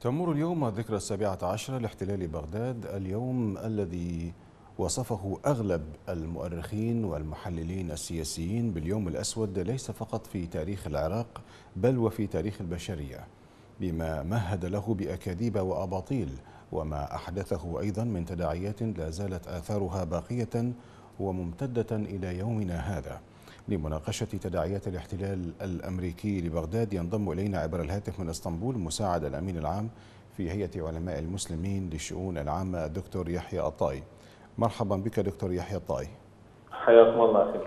تمر اليوم ذكرى السابعة عشر لاحتلال بغداد اليوم الذي وصفه أغلب المؤرخين والمحللين السياسيين باليوم الأسود ليس فقط في تاريخ العراق بل وفي تاريخ البشرية بما مهد له بأكاذيب وأباطيل وما أحدثه أيضا من تداعيات لا زالت آثارها باقية وممتدة إلى يومنا هذا. لمناقشة تداعيات الاحتلال الأمريكي لبغداد ينضم إلينا عبر الهاتف من إسطنبول مساعد الأمين العام في هيئة علماء المسلمين للشؤون العامة الدكتور يحيى الطائي مرحبا بك دكتور يحيى الطائي حياكم الله أخي.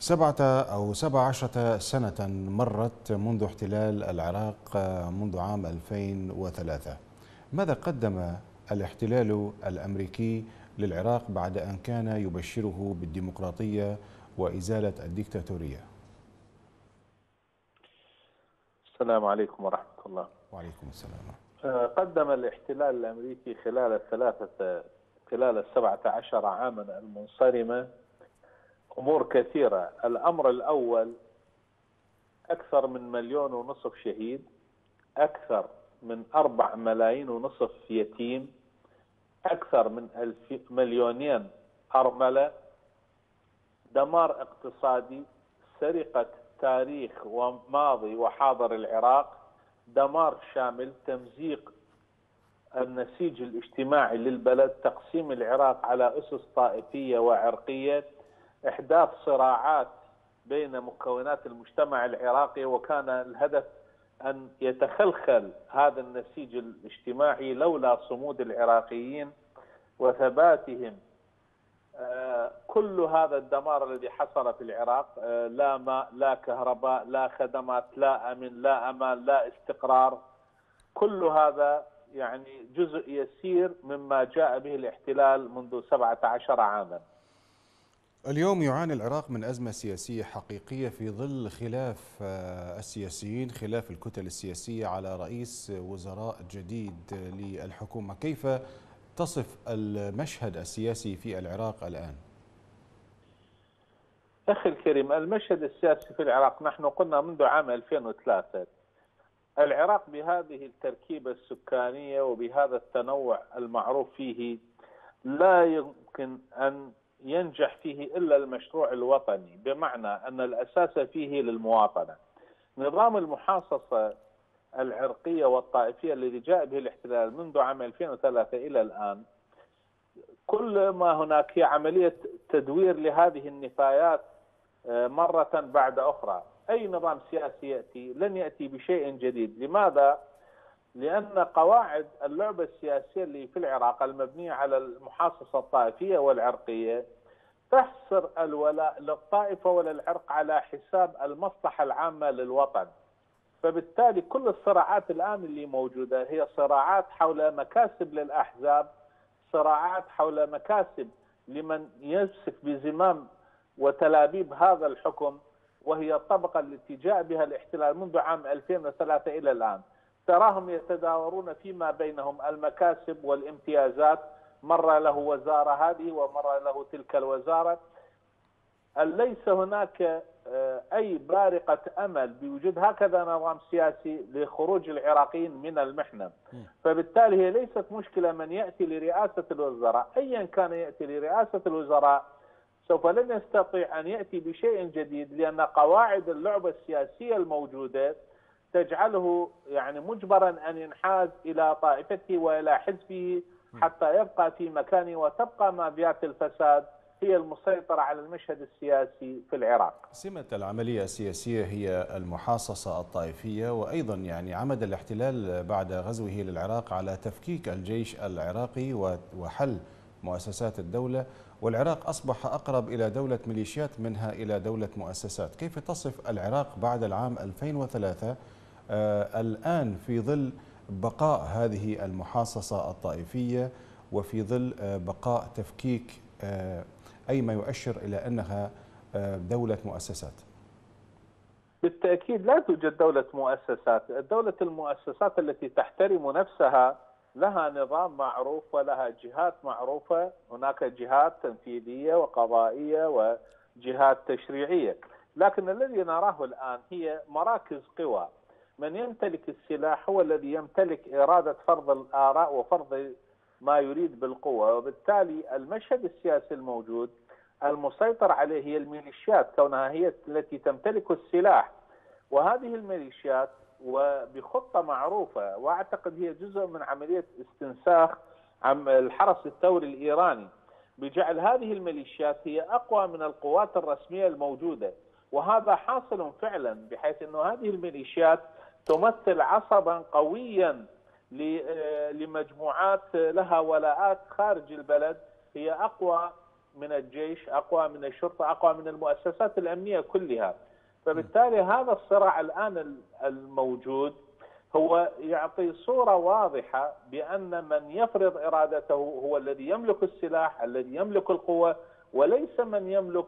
سبعة أو سبع عشرة سنة مرت منذ احتلال العراق منذ عام 2003 ماذا قدم الاحتلال الأمريكي للعراق بعد أن كان يبشره بالديمقراطية وإزالة الديكتاتورية السلام عليكم ورحمة الله. وعليكم السلام. قدم الاحتلال الأمريكي خلال الثلاثة خلال السبعة عشر عاما المنصرمة أمور كثيرة. الأمر الأول أكثر من مليون ونصف شهيد أكثر من أربع ملايين ونصف يتيم أكثر من ألف مليونين أرملة دمار اقتصادي سرقة تاريخ وماضي وحاضر العراق دمار شامل تمزيق النسيج الاجتماعي للبلد تقسيم العراق على أسس طائفية وعرقية إحداث صراعات بين مكونات المجتمع العراقي وكان الهدف أن يتخلخل هذا النسيج الاجتماعي لولا صمود العراقيين وثباتهم كل هذا الدمار الذي حصل في العراق لا ماء لا كهرباء لا خدمات لا أمن لا أمان لا استقرار. كل هذا يعني جزء يسير مما جاء به الاحتلال منذ 17 عاما. اليوم يعاني العراق من أزمة سياسية حقيقية في ظل خلاف السياسيين خلاف الكتل السياسية على رئيس وزراء جديد للحكومة. كيف تصف المشهد السياسي في العراق الآن؟ أخي الكريم المشهد السياسي في العراق نحن قلنا منذ عام 2003 العراق بهذه التركيبة السكانية وبهذا التنوع المعروف فيه لا يمكن أن ينجح فيه إلا المشروع الوطني بمعنى أن الأساس فيه للمواطنة نظام المحاصصة العرقية والطائفية الذي جاء به الاحتلال منذ عام 2003 إلى الآن. كل ما هناك هي عملية تدوير لهذه النفايات مرة بعد أخرى. أي نظام سياسي يأتي؟ لن يأتي بشيء جديد. لماذا؟ لأن قواعد اللعبة السياسية اللي في العراق المبنية على المحاصصة الطائفية والعرقية تحصر الولاء للطائفة وللعرق على حساب المصلحة العامة للوطن. فبالتالي كل الصراعات الآن اللي موجودة هي صراعات حول مكاسب للأحزاب صراعات حول مكاسب لمن يمسك بزمام وتلابيب هذا الحكم وهي الطبقة التي جاء بها الاحتلال منذ عام 2003 إلى الآن. تراهم يتداورون فيما بينهم المكاسب والامتيازات مرة له وزارة هذه ومرة له تلك الوزارة. ليس هناك أي بارقة أمل بوجود هكذا نظام سياسي لخروج العراقيين من المحنة؟ فبالتالي هي ليست مشكلة من يأتي لرئاسة الوزراء. أيا كان يأتي لرئاسة الوزراء سوف لن يستطيع أن يأتي بشيء جديد لأن قواعد اللعبة السياسية الموجودة تجعله يعني مجبرا أن ينحاز إلى طائفته وإلى حزبه حتى يبقى في مكانه وتبقى مافيات الفساد. هي المسيطرة على المشهد السياسي في العراق. سمة العملية السياسية هي المحاصصة الطائفية وأيضا يعني عمد الاحتلال بعد غزوه للعراق على تفكيك الجيش العراقي وحل مؤسسات الدولة. والعراق أصبح أقرب إلى دولة ميليشيات منها إلى دولة مؤسسات. كيف تصف العراق بعد العام 2003 آه الآن في ظل بقاء هذه المحاصصة الطائفية وفي ظل آه بقاء تفكيك آه أي ما يؤشر إلى أنها دولة مؤسسات. بالتأكيد لا توجد دولة مؤسسات. دولة المؤسسات التي تحترم نفسها لها نظام معروف ولها جهات معروفة. هناك جهات تنفيذية وقضائية وجهات تشريعية. لكن الذي نراه الآن هي مراكز قوى. من يمتلك السلاح هو الذي يمتلك إرادة فرض الآراء وفرض ما يريد بالقوة وبالتالي المشهد السياسي الموجود المسيطر عليه هي الميليشيات كونها هي التي تمتلك السلاح. وهذه الميليشيات وبخطة معروفة وأعتقد هي جزء من عملية استنساخ الحرس الثوري الإيراني. بجعل هذه الميليشيات هي أقوى من القوات الرسمية الموجودة. وهذا حاصل فعلا بحيث أن هذه الميليشيات تمثل عصبا قويا لمجموعات لها ولاءات خارج البلد هي أقوى من الجيش، أقوى من الشرطة، أقوى من المؤسسات الأمنية كلها. فبالتالي هذا الصراع الآن الموجود هو يعطي صورة واضحة بأن من يفرض إرادته هو الذي يملك السلاح، الذي يملك القوة وليس من يملك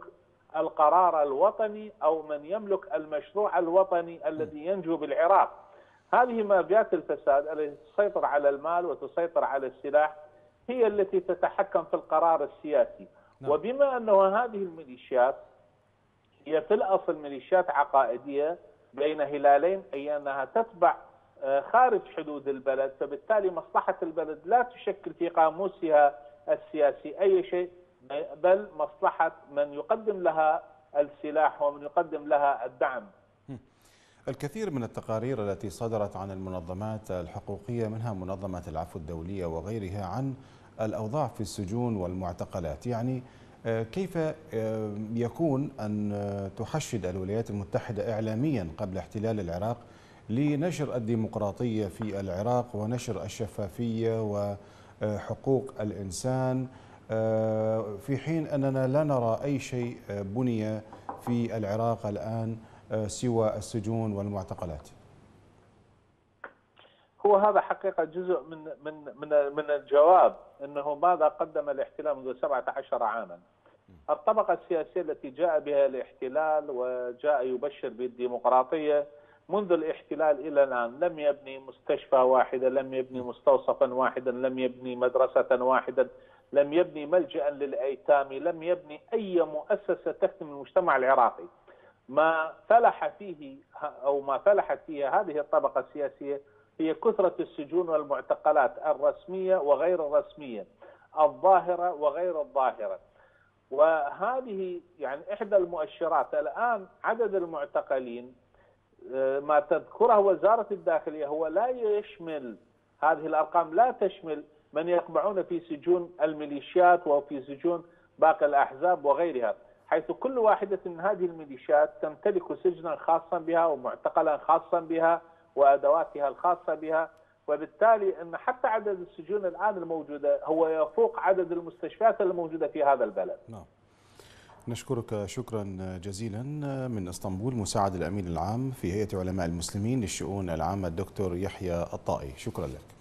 القرار الوطني أو من يملك المشروع الوطني الذي ينجو بالعراق. هذه مافيات الفساد التي تسيطر على المال وتسيطر على السلاح هي التي تتحكم في القرار السياسي نعم. وبما أنه هذه الميليشيات هي في الأصل ميليشيات عقائدية بين هلالين أي أنها تتبع آه، خارج حدود البلد فبالتالي مصلحة البلد لا تشكل في قاموسها السياسي أي شيء بل مصلحة من يقدم لها السلاح ومن يقدم لها الدعم الكثير من التقارير التي صدرت عن المنظمات الحقوقية منها منظمة العفو الدولية وغيرها عن الأوضاع في السجون والمعتقلات. يعني آه، كيف آه، يكون أن تحشد الولايات المتحدة إعلاميا قبل احتلال العراق لنشر الديمقراطية في العراق ونشر الشفافية وحقوق الإنسان؟ آه، في حين أننا لا نرى أي شيء بني في العراق الآن. سوى السجون والمعتقلات هو هذا حقيقة جزء من من من من الجواب إنه ماذا قدم الاحتلال منذ 17 عاما الطبقة السياسية التي جاء بها الاحتلال وجاء يبشر بالديمقراطية منذ الاحتلال إلى الآن لم يبني مستشفى واحدا، لم يبني مستوصفا واحدا، لم يبني مدرسة واحدا، لم يبني ملجأ للأيتام، لم يبني أي مؤسسة تخدم المجتمع العراقي. ما فلح فيه أو ما فلحت فيه هذه الطبقة السياسية هي كثرة السجون والمعتقلات الرسمية وغير الرسمية الظاهرة وغير الظاهرة. وهذه يعني إحدى المؤشرات الآن عدد المعتقلين آه، ما تذكره وزارة الداخلية هو لا يشمل هذه الأرقام لا تشمل من يقبعون في سجون الميليشيات وفي سجون باقي الأحزاب وغيرها. حيث كل واحدة من هذه الميليشيات تمتلك سجنا خاصا بها ومعتقلا خاصا بها وأدواتها الخاصة بها. وبالتالي أن حتى عدد السجون الآن الموجودة هو يفوق عدد المستشفيات الموجودة في هذا البلد. نعم. نشكرك شكرا جزيلا من إسطنبول مساعد الأمين العام في هيئة علماء المسلمين للشؤون العامة الدكتور يحيى الطائي. شكرا لك.